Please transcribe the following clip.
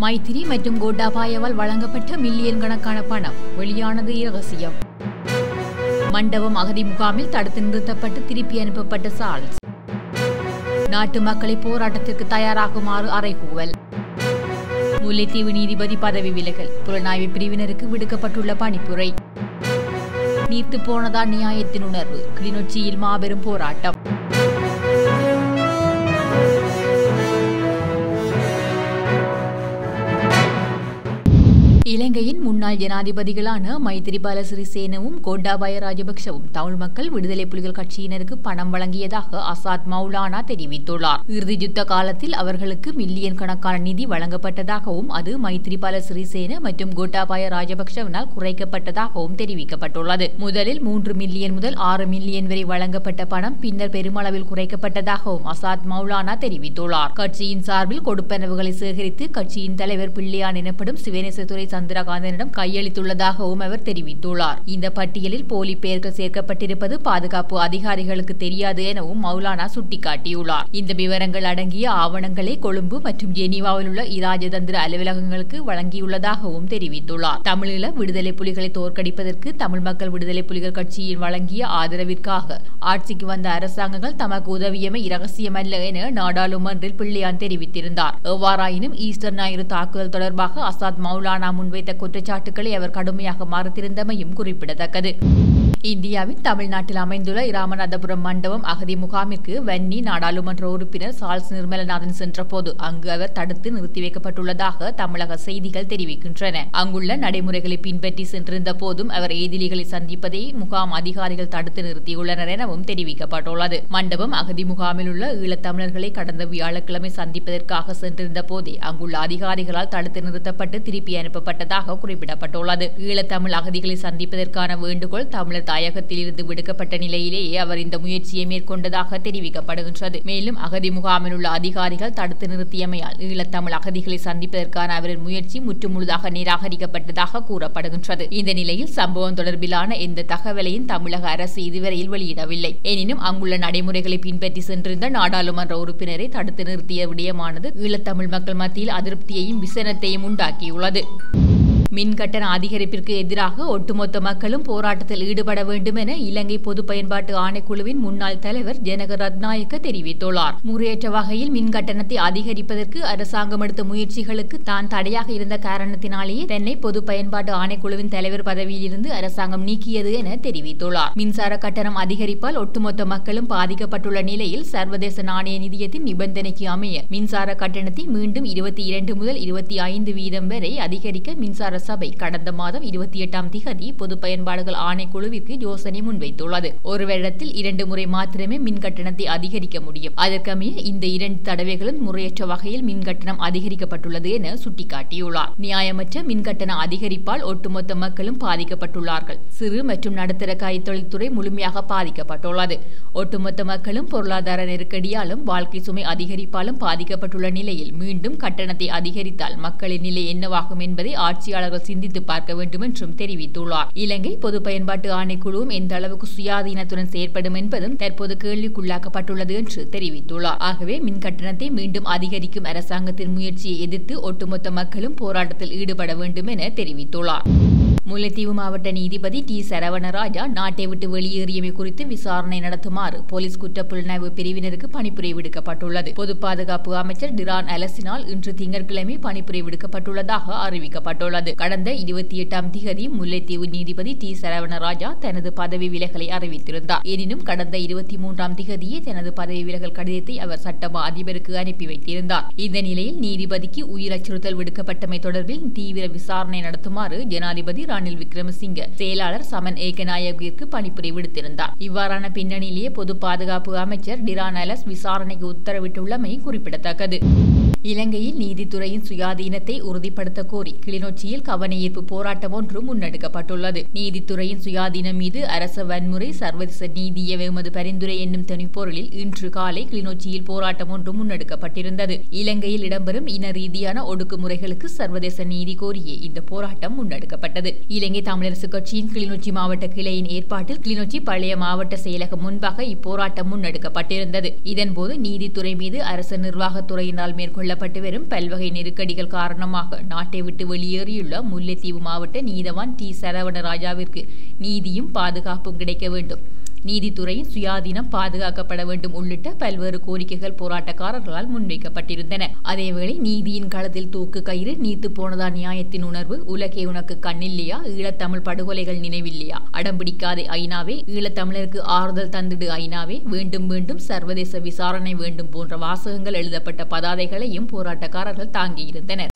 மைத்திரி மற்றும் கோட்டாபாயவால் வழங்கப்பட்ட மில்லியன் கணக்கான பணம். வெளியானது இரகசியம். மண்டபம் அகதி முகாமில் தடுத்து நிறுத்தப்பட்டு திருப்பி அனுப்பப்பட்ட சால்ஸ் நாட்டு மக்களை போராட்டத்திற்கு தயாராகுமாறு அறைகூவல். முல்லைத்தீவு நீதிபதி பதவி விலகல். புலனாய்வு பிரிவினருக்கு விடுக்கப்பட்டுள்ள பணிப்புரை. நீர்த்து போனதா நியாயத்தின் உணர்வு. கிளிநொச்சியில் மாபெரும் போராட்டம். இலங்கையின் முன்னாள் ஜனாதிபதிகளான மைத்திரிபால சிறிசேனவும் கோட்டாபாய ராஜபக்சவும் தமிழ் மக்கள் விடுதலை புலிகள் கட்சியினருக்கு பணம் வழங்கியதாக அசாத் மௌலானா தெரிவித்துள்ளார். இறுதி யுத்த காலத்தில் அவர்களுக்கு மில்லியன் கணக்கான நிதி வழங்கப்பட்டதாகவும் அது மைத்திரிபால சிறிசேன மற்றும் கோட்டாபாய ராஜபக்சவினால் குறைக்கப்பட்டதாகவும் தெரிவிக்கப்பட்டுள்ளது. முதலில் மூன்று மில்லியன் முதல் ஆறு மில்லியன் வரை வழங்கப்பட்ட பணம் பின்னர் பெருமளவில் குறைக்கப்பட்டதாகவும் அசாத் மௌலானா தெரிவித்துள்ளார். கட்சியின் சார்பில் கொடுப்பனவுகளை சேகரித்து கட்சியின் தலைவர் பிள்ளையான் எனப்படும் சிவநேசத்துறை சந்திரகாந்தனிடம் கையளித்துள்ளதாகவும் அவர் தெரிவித்துள்ளார். இந்த பட்டியலில் போலி பெயர்கள் சேர்க்கப்பட்டிருப்பது பாதுகாப்பு அதிகாரிகளுக்கு தெரியாது எனவும் மௌலானா சுட்டிக்காட்டியுள்ளார். இந்த விவரங்கள் அடங்கிய ஆவணங்களை கொழும்பு மற்றும் ஜெனீவாவில் உள்ள இராஜதந்திர அலுவலகங்களுக்கு வழங்கியுள்ளதாகவும் தெரிவித்துள்ளார். தமிழீழ விடுதலை புலிகளை தோற்கடிப்பதற்கு தமிழ் மக்கள் விடுதலை புலிகள் கட்சியின் வழங்கிய ஆதரவிற்காக ஆட்சிக்கு வந்த அரசாங்கங்கள் தமக்கு உதவியமை இரகசியமல்ல என நாடாளுமன்றில் பிள்ளையான் தெரிவித்திருந்தார். எவ்வாறாயினும் ஈஸ்டர் ஞாயிறு தாக்குதல் தொடர்பாக அசாத் மௌலானா முன்வைத்த குற்றச்சாட்டுக்களை அவர் கடுமையாக மறுத்திருந்தமையும் குறிப்பிடத்தக்கது. இந்தியாவின் தமிழ்நாட்டில் அமைந்துள்ள இராமநாதபுரம் மண்டபம் அகதி முகாமிற்கு வன்னி நாடாளுமன்ற உறுப்பினர் சால்ஸ் நிர்மலநாதன் சென்றபோது அங்கு அவர் தடுத்து நிறுத்தி வைக்கப்பட்டுள்ளதாக தமிழக செய்திகள் தெரிவிக்கின்றன. அங்குள்ள நடைமுறைகளை பின்பற்றி சென்றிருந்த போதும் அவர் எதிரிகளை சந்திப்பதை முகாம் அதிகாரிகள் தடுத்து நிறுத்தியுள்ளனர் எனவும் தெரிவிக்கப்பட்டுள்ளது. மண்டபம் அகதி முகாமில் உள்ள ஈழத்தமிழர்களை கடந்த வியாழக்கிழமை சந்திப்பதற்காக சென்றிருந்த போதே அங்குள்ள அதிகாரிகளால் தடுத்து நிறுத்தப்பட்டு திருப்பி அனுப்பப்பட்டதாக குறிப்பிடப்பட்டுள்ளது. ஈழத்தமிழ் அகதிகளை சந்திப்பதற்கான வேண்டுகோள் தமிழர் தாயகத்தில் இருந்து விடுக்கப்பட்ட நிலையிலேயே அவர் இந்த முயற்சியை மேற்கொண்டதாக தெரிவிக்கப்படுகின்றது. மேலும் அகதி முகாமில் உள்ள அதிகாரிகள் தடுத்து நிறுத்தியமையால் ஈழத்தமிழ் அகதிகளை சந்திப்பதற்கான அவரின் முயற்சி முற்றுமுழுதாக நிராகரிக்கப்பட்டதாக கூறப்படுகின்றது. இந்த நிலையில் சம்பவம் தொடர்பிலான எந்த தகவலையும் தமிழக அரசு இதுவரையில் வெளியிடவில்லை. எனினும் அங்குள்ள நடைமுறைகளை பின்பற்றி சென்றிருந்த நாடாளுமன்ற உறுப்பினரை தடுத்து நிறுத்திய விடயமானது ஈழத்தமிழ் மக்கள் மத்தியில் அதிருப்தியையும் விசனத்தையும் உண்டாக்கியுள்ளது. மின் கட்டண அதிகரிப்பிற்கு எதிராக ஒட்டுமொத்த மக்களும் போராட்டத்தில் ஈடுபட வேண்டும் என இலங்கை பொது பயன்பாட்டு ஆணைக்குழுவின் முன்னாள் தலைவர் ஜனக ரத்நாயக்க தெரிவித்துள்ளார். முறையற்ற வகையில் மின் கட்டணத்தை அதிகரிப்பதற்கு அரசாங்கம் எடுத்த முயற்சிகளுக்கு தான் தடையாக இருந்த காரணத்தினாலேயே தென்னை பொது பயன்பாட்டு ஆணைக்குழுவின் தலைவர் பதவியிலிருந்து அரசாங்கம் நீக்கியது என தெரிவித்துள்ளார். மின்சார கட்டணம் அதிகரிப்பால் ஒட்டுமொத்த மக்களும் பாதிக்கப்பட்டுள்ள நிலையில் சர்வதேச நாணய நிதியத்தின் நிபந்தனைக்கு அமைய மின்சார கட்டணத்தை மீண்டும் இருபத்தி இரண்டு முதல் இருபத்தி ஐந்து வீதம் வரை அதிகரிக்க மின்சார சபை கடந்த மாதம் இருபத்தி எட்டாம் திகதி பொது பயன்பாடுகள் ஆணைக்குழுவிற்கு யோசனை முன்வைத்துள்ளது. ஒரு வருடத்தில் இரண்டு முறை மாத்திரமே மின் கட்டணத்தை அதிகரிக்க முடியும். அதற்கமைய இந்த இரண்டு தடவைகளும் முறையற்ற வகையில் மின் கட்டணம் அதிகரிக்கப்பட்டுள்ளது என சுட்டிக்காட்டியுள்ளார். நியாயமற்ற மின் கட்டண அதிகரிப்பால் ஒட்டுமொத்த மக்களும் பாதிக்கப்பட்டுள்ளார்கள். சிறு மற்றும் நடுத்தர கைத்தொழில்துறை முழுமையாக பாதிக்கப்பட்டுள்ளது. ஒட்டுமொத்த மக்களும் பொருளாதார நெருக்கடியாலும் வாழ்க்கை சுமை அதிகரிப்பாலும் பாதிக்கப்பட்டுள்ள நிலையில் மீண்டும் கட்டணத்தை அதிகரித்தால் மக்களின் நிலை என்னவாகும் என்பதை ஆட்சியாளர்கள் அவர்கள் சிந்தித்து பார்க்க வேண்டும் என்றும் தெரிவித்துள்ளார். இலங்கை பொது பயன்பாட்டு ஆணைக்குழுவும் எந்த அளவுக்கு சுயாதீனத்துடன் செயற்படும் என்பதும் தற்போது கேள்விக்குள்ளாக்கப்பட்டுள்ளது என்று தெரிவித்துள்ளார். ஆகவே மின் கட்டணத்தை மீண்டும் அதிகரிக்கும் அரசாங்கத்தின் முயற்சியை எதிர்த்து ஒட்டுமொத்த மக்களும் போராட்டத்தில் ஈடுபட வேண்டும் என தெரிவித்துள்ளார். முல்லைத்தீவு மாவட்ட நீதிபதி டி. சரவணராஜா நாட்டை விட்டு வெளியேறியமை குறித்து விசாரணை நடத்துமாறு போலீஸ் குற்ற புலனாய்வு பிரிவினருக்கு பணிப்புரை விடுக்கப்பட்டுள்ளது. பொது பாதுகாப்பு அமைச்சர் டிரான் அலசினால் இன்று திங்கட்கிழமை பணிப்புரை விடுக்கப்பட்டுள்ளதாக அறிவிக்கப்பட்டுள்ளது. கடந்த இருபத்தி எட்டாம் திகதி முல்லைத்தீவு நீதிபதி டி. சரவணராஜா தனது பதவி விலகலை அறிவித்திருந்தார். எனினும் கடந்த இருபத்தி மூன்றாம் திகதியே தனது பதவி விலகல் கடிதத்தை அவர் சட்டமா அதிபருக்கு அனுப்பி வைத்திருந்தார். இந்த நிலையில் நீதிபதிக்கு உயிர் அச்சுறுத்தல் விடுக்கப்பட்டமை தொடர்பில் தீவிர விசாரணை நடத்துமாறு ஜனாதிபதி ரணில் விக்ரமசிங்க செயலாளர் சமன் ஏகநாயகிற்கு பணிப்புரை விடுத்திருந்தார். இவ்வாறான பின்னணியிலேயே பொது பாதுகாப்பு அமைச்சர் டிரா அலஸ் விசாரணைக்கு உத்தரவிட்டுள்ளமை குறிப்பிடத்தக்கது. இலங்கையில் நீதித்துறையின் சுயாதீனத்தை உறுதிப்படுத்த கோரி கிளிநொச்சியில் கவனஈர்ப்பு போராட்டம் ஒன்று முன்னெடுக்கப்பட்டுள்ளது. நீதித்துறையின் சுயாதீனம் மீது அரச வன்முறை சர்வதேச நீதிய வெகுமது பரிந்துரை என்னும் தனிப்பொருளில் இன்று காலை கிளிநொச்சியில் போராட்டம் ஒன்று முன்னெடுக்கப்பட்டிருந்தது. இலங்கையில் இடம்பெறும் இன ரீதியான ஒடுக்குமுறைகளுக்கு சர்வதேச நீதி கோரியே இந்த போராட்டம் முன்னெடுக்கப்பட்டது. இலங்கை தமிழரசு கட்சியின் கிளிநொச்சி மாவட்ட கிளையின் ஏற்பாட்டில் கிளிநொச்சி பழைய மாவட்ட செயலகம் முன்பாக இப்போராட்டம் முன்னெடுக்கப்பட்டிருந்தது. இதன்போது நீதித்துறை மீது அரசு நிர்வாகத்துறையினால் மேற்கொள்ளப்பட்டு வரும். பல்வகை நெருக்கடிகள் காரணமாக நாட்டை விட்டு வெளியேறியுள்ள முல்லைத்தீவு மாவட்ட நீதவான் டி. சரவண ராஜாவிற்கு நீதியும் பாதுகாப்பும் கிடைக்க வேண்டும். நீதித்துறையின் சுயாதீனம் பாதுகாக்கப்பட வேண்டும் உள்ளிட்ட பல்வேறு கோரிக்கைகள் போராட்டக்காரர்களால் முன்வைக்கப்பட்டிருந்தன. அதேவேளை நீதியின் களத்தில் தூக்கு கயிறு நீத்து போனதா நியாயத்தின் உணர்வு உலகே உனக்கு கண்ணில்லையா? ஈழத்தமிழ் படுகொலைகள் நினைவில்லையா? அடம்பிடிக்காதே ஐநாவே ஈழத்தமிழருக்கு ஆறுதல் தந்திடு ஐநாவே வேண்டும் வேண்டும் சர்வதேச விசாரணை வேண்டும் போன்ற வாசகங்கள் எழுதப்பட்ட பதாதைகளையும் போராட்டக்காரர்கள் தாங்கியிருந்தனர்.